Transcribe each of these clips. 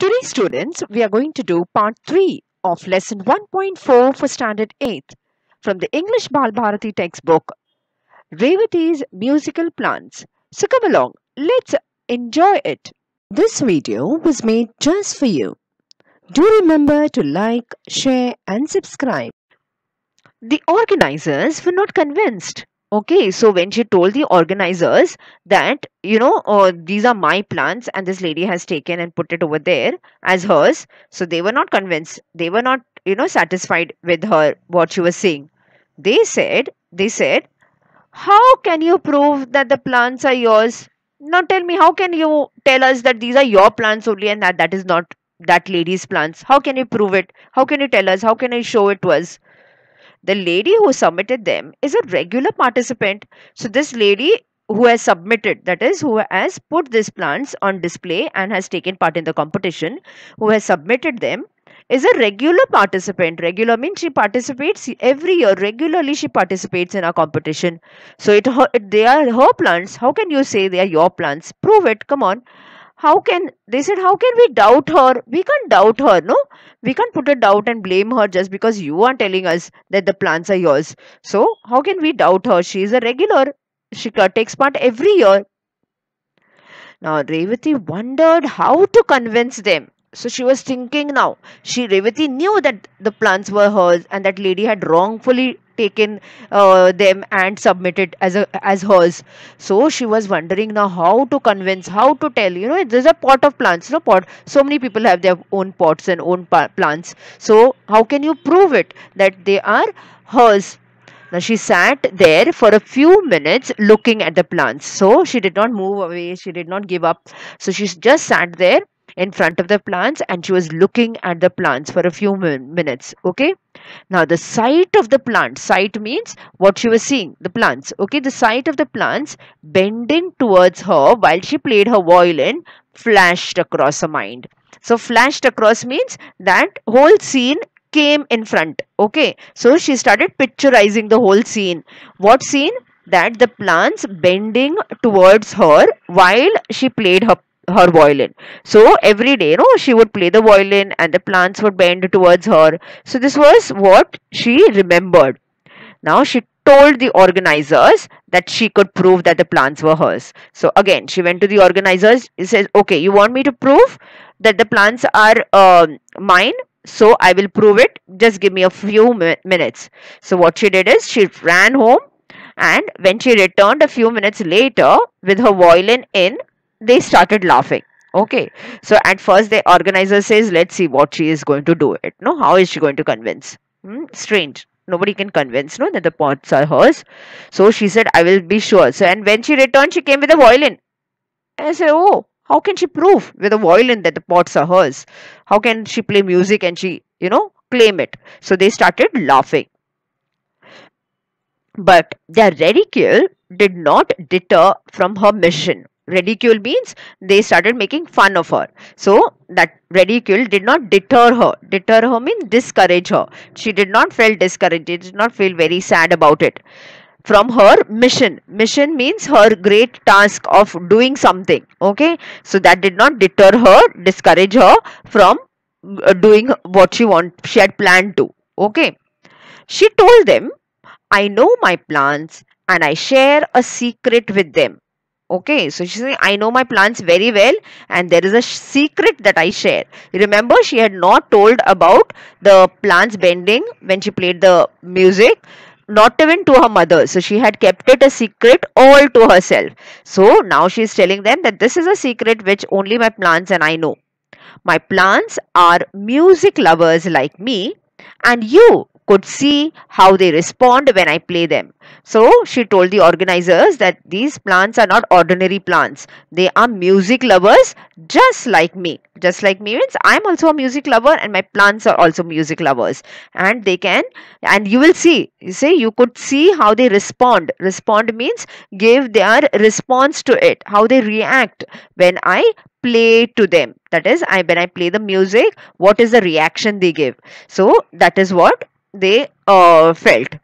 Today, students, we are going to do part 3 of lesson 1.4 for standard 8 from the English Bal Bharati textbook, Revathi's Musical Plants. So come along, let's enjoy it. This video was made just for you. Do remember to like, share and subscribe. The organizers were not convinced. Okay, so when she told the organizers that, you know, uh, these are my plants and this lady has taken and put it over there as hers, so they were not convinced. They were not, you know, satisfied with her, what she was saying. They said, they said, how can you prove that the plants are yours? Now tell me, how can you tell us that these are your plants only and that that is not that lady's plants? How can you prove it? How can you tell us? How can you show it to us? The lady who submitted them is a regular participant. So this lady who has submitted, that is, who has put these plants on display and has taken part in the competition, who has submitted them, is a regular participant. Regular means she participates every year. Regularly, she participates in our competition. So it, they are her plants. How can you say they are your plants? Prove it. Come on how can they said how can we doubt her? We can't doubt her no? We can't put a doubt and blame her just because you are telling us that the plants are yours. So how can we doubt her? She is a regular. She takes part every year. Now revathi wondered how to convince them. So she was thinking now. She revathi knew that the plants were hers and that lady had wrongfully taken uh, them and submitted as a as hers so she was wondering now how to convince how to tell you know there's a pot of plants no pot so many people have their own pots and own plants so how can you prove it that they are hers now she sat there for a few minutes looking at the plants. So she did not move away, she did not give up. So she just sat there in front of the plants and she was looking at the plants for a few minutes. Okay. Now the sight of the plant, sight means what she was seeing, the plants. Okay. The sight of the plants bending towards her while she played her violin flashed across her mind. So flashed across means that whole scene came in front. Okay. So she started picturizing the whole scene. What scene? That the plants bending towards her while she played her her violin. So every day, you know, she would play the violin and the plants would bend towards her. So this was what she remembered. Now she told the organizers that she could prove that the plants were hers. So again, she went to the organizers. Says, okay, you want me to prove that the plants are uh, mine? So I will prove it. Just give me a few mi minutes. So what she did is she ran home and when she returned a few minutes later with her violin in they started laughing. Okay. So at first the organizer says let's see what she is going to do it. No how is she going to convince? Hmm? strange. Nobody can convince no that the pots are hers. So she said i will be sure. So and when she returned she came with a violin. And i said oh how can she prove with a violin that the pots are hers? How can she play music and she you know claim it? So they started laughing. But their ridicule did not deter from her mission ridicule means they started making fun of her. So that ridicule did not deter her. Deter her means discourage her. She did not feel discouraged. She did not feel very sad about it. From her mission. Mission means her great task of doing something. Okay? So that did not deter her discourage her from uh, doing what she want she had planned to. Okay? She told them i know my plans and i share a secret with them Okay, so she's saying, I know my plants very well, and there is a secret that I share. Remember, she had not told about the plants bending when she played the music, not even to her mother. So she had kept it a secret all to herself. So now she is telling them that this is a secret which only my plants and I know. My plants are music lovers like me, and you could see how they respond when I play them. So she told the organizers that these plants are not ordinary plants. They are music lovers just like me. Just like me means I'm also a music lover and my plants are also music lovers. And they can, and you will see, you see, you could see how they respond. Respond means give their response to it, how they react when I play to them that is i when i play the music what is the reaction they give so that is what they uh, felt.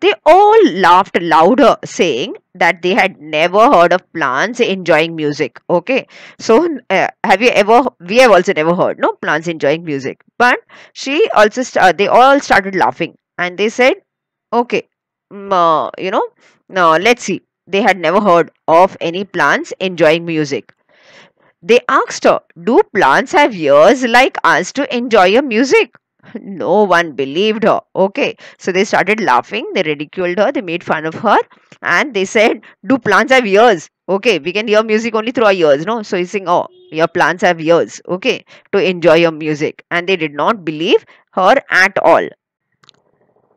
They all laughed louder, saying that they had never heard of plants enjoying music. Okay, so uh, have you ever? We have also never heard no plants enjoying music. But she also, they all started laughing, and they said, "Okay, mm, uh, you know, no, let's see." They had never heard of any plants enjoying music. They asked her, Do plants have ears like us to enjoy your music? No one believed her. Okay, so they started laughing, they ridiculed her, they made fun of her, and they said, Do plants have ears? Okay, we can hear music only through our ears, no? So he's saying, Oh, your plants have ears, okay, to enjoy your music. And they did not believe her at all.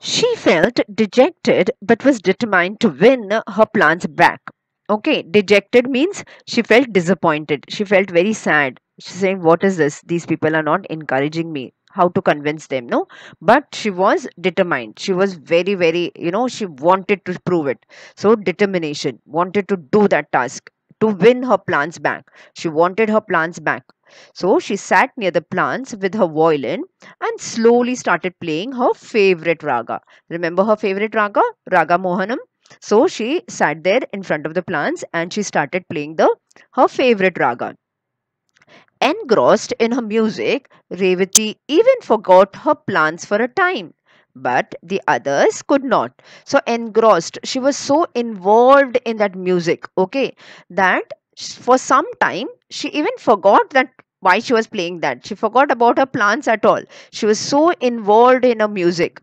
She felt dejected but was determined to win her plants back. Okay, dejected means she felt disappointed. She felt very sad. She's saying, What is this? These people are not encouraging me. How to convince them? No, but she was determined. She was very, very, you know, she wanted to prove it. So, determination, wanted to do that task to win her plants back. She wanted her plants back. So, she sat near the plants with her violin and slowly started playing her favorite raga. Remember her favorite raga? Raga Mohanam. So she sat there in front of the plants and she started playing the her favorite raga. Engrossed in her music, Revathi even forgot her plans for a time. But the others could not. So engrossed, she was so involved in that music, okay, that for some time she even forgot that why she was playing that. She forgot about her plans at all. She was so involved in her music.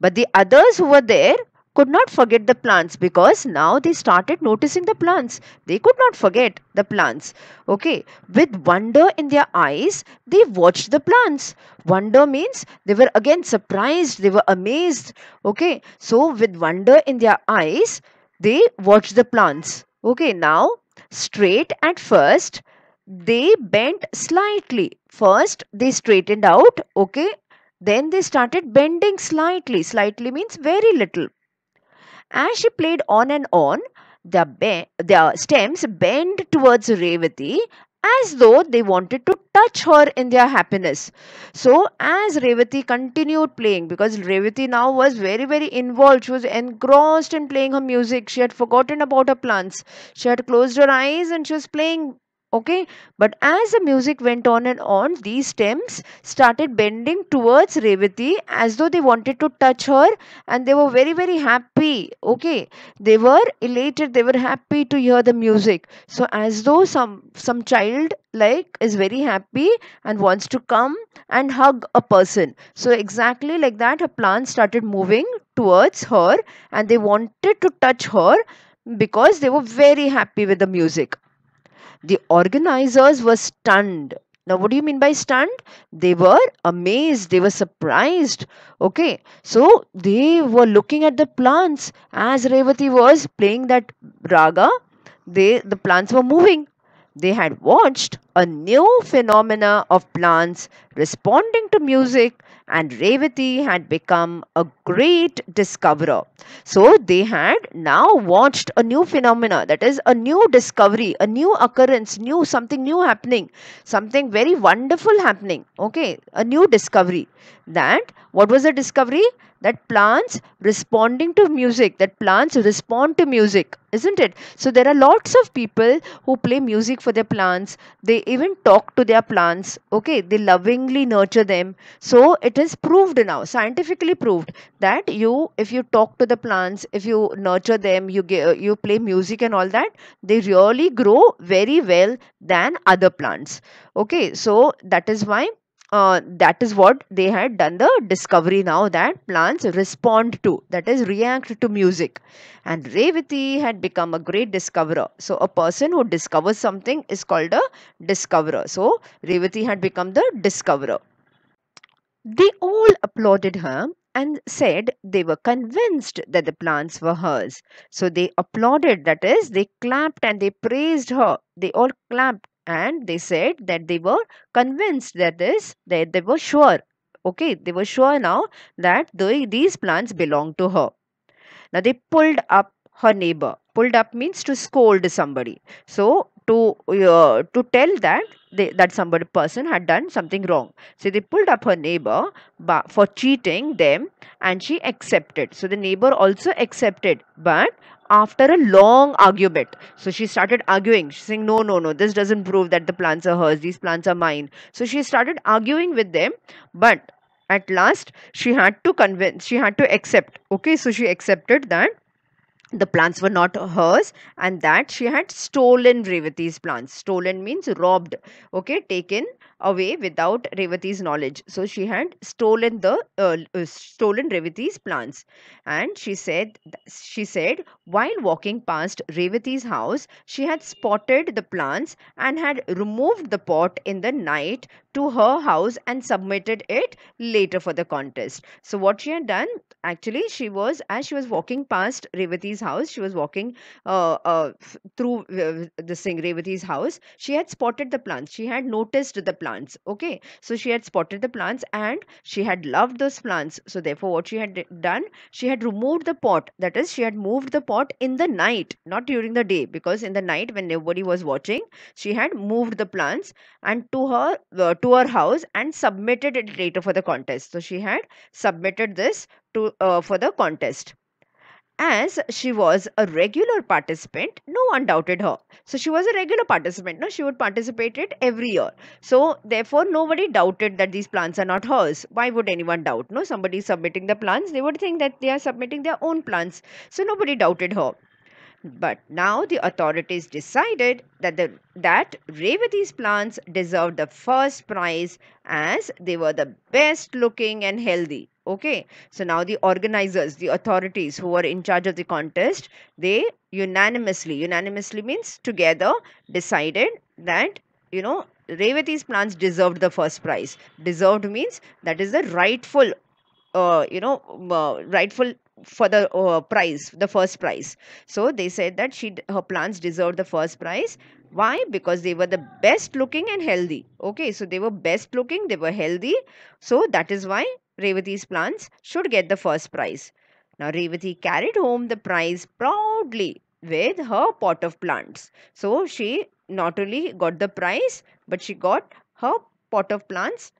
But the others who were there could not forget the plants because now they started noticing the plants. They could not forget the plants. Okay, with wonder in their eyes, they watched the plants. Wonder means they were again surprised, they were amazed. Okay, so with wonder in their eyes, they watched the plants. Okay, now straight at first, they bent slightly. First, they straightened out. Okay, then they started bending slightly. Slightly means very little as she played on and on, the, be- the stems bent towards Revathi as though they wanted to touch her in their happiness. So, as Revathi continued playing, because Revathi now was very, very involved, she was engrossed in playing her music. She had forgotten about her plants. She had closed her eyes and she was playing okay? But as the music went on and on these stems started bending towards revathi as though they wanted to touch her and they were very very happy. Okay? They were elated. They were happy to hear the music. So as though some some child like is very happy and wants to come and hug a person. So exactly like that her plants started moving towards her and they wanted to touch her because they were very happy with the music the organizers were stunned. Now, what do you mean by stunned? They were amazed, they were surprised. Okay, so they were looking at the plants as Revathi was playing that raga. They the plants were moving. They had watched a new phenomena of plants responding to music and Revathi had become a great discoverer. So they had now watched a new phenomena, that is a new discovery, a new occurrence, new something new happening, something very wonderful happening. Okay, a new discovery. That what was the discovery? That plants responding to music, that plants respond to music, isn't it? So there are lots of people who play music for their plants. They even talk to their plants. Okay, they lovingly nurture them. So it is proved now, scientifically proved that you, if you talk to the plants, if you nurture them, you give, you play music and all that, they really grow very well than other plants. Okay, so that is why uh, that is what they had done the discovery now that plants respond to that is react to music and revathi had become a great discoverer so a person who discovers something is called a discoverer so revathi had become the discoverer they all applauded her and said they were convinced that the plants were hers. So they applauded, that is, they clapped and they praised her. They all clapped and they said that they were convinced that is that they were sure. Okay, they were sure now that the, these plants belong to her. Now they pulled up her neighbor. Pulled up means to scold somebody. So to uh, to tell that they, that somebody person had done something wrong. So they pulled up her neighbor for cheating them, and she accepted. So the neighbor also accepted, but after a long argument. So she started arguing. She's saying, No, no, no, this doesn't prove that the plants are hers. These plants are mine. So she started arguing with them, but at last she had to convince, she had to accept. Okay, so she accepted that the plants were not hers and that she had stolen Revathi's plants. Stolen means robbed, okay, taken away without Revathi's knowledge. So she had stolen the uh, uh, stolen Revathi's plants, and she said she said while walking past Revathi's house, she had spotted the plants and had removed the pot in the night to her house and submitted it later for the contest. So what she had done actually she was as she was walking past Revathi's house, she was walking uh, uh, through uh, the thing Revathi's house. She had spotted the plants. She had noticed the plants. Okay, so she had spotted the plants and she had loved those plants. So therefore, what she had done, she had removed the pot. That is, she had moved the pot in the night, not during the day, because in the night when nobody was watching, she had moved the plants and to her uh, to her house and submitted it later for the contest. So she had submitted this to uh, for the contest. As she was a regular participant, no one doubted her. So she was a regular participant. No, she would participate it every year. So therefore, nobody doubted that these plants are not hers. Why would anyone doubt? No, somebody submitting the plants, they would think that they are submitting their own plants. So nobody doubted her. But now the authorities decided that the that Revathi's plants deserved the first prize as they were the best looking and healthy. Okay, so now the organizers, the authorities who were in charge of the contest, they unanimously, unanimously means together, decided that you know Revathi's plants deserved the first prize. Deserved means that is the rightful, uh, you know, uh, rightful for the uh, prize, the first prize. So they said that she her plants deserved the first prize. Why? Because they were the best looking and healthy. Okay, so they were best looking, they were healthy. So that is why Revathi's plants should get the first prize. Now Revathi carried home the prize proudly with her pot of plants. So she not only got the prize, but she got her pot of plants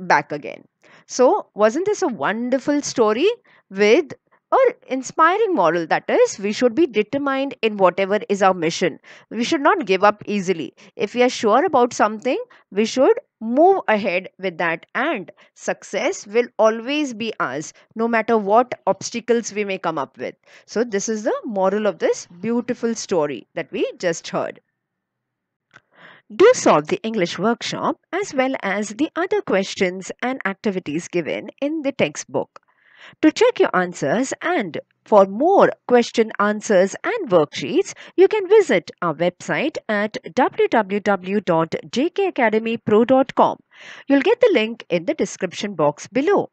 back again. So, wasn't this a wonderful story with or inspiring moral that is we should be determined in whatever is our mission. We should not give up easily. If we are sure about something we should move ahead with that and success will always be ours no matter what obstacles we may come up with. So this is the moral of this beautiful story that we just heard. Do solve the English workshop as well as the other questions and activities given in the textbook. To check your answers and for more question answers and worksheets, you can visit our website at www.jkacademypro.com. You'll get the link in the description box below.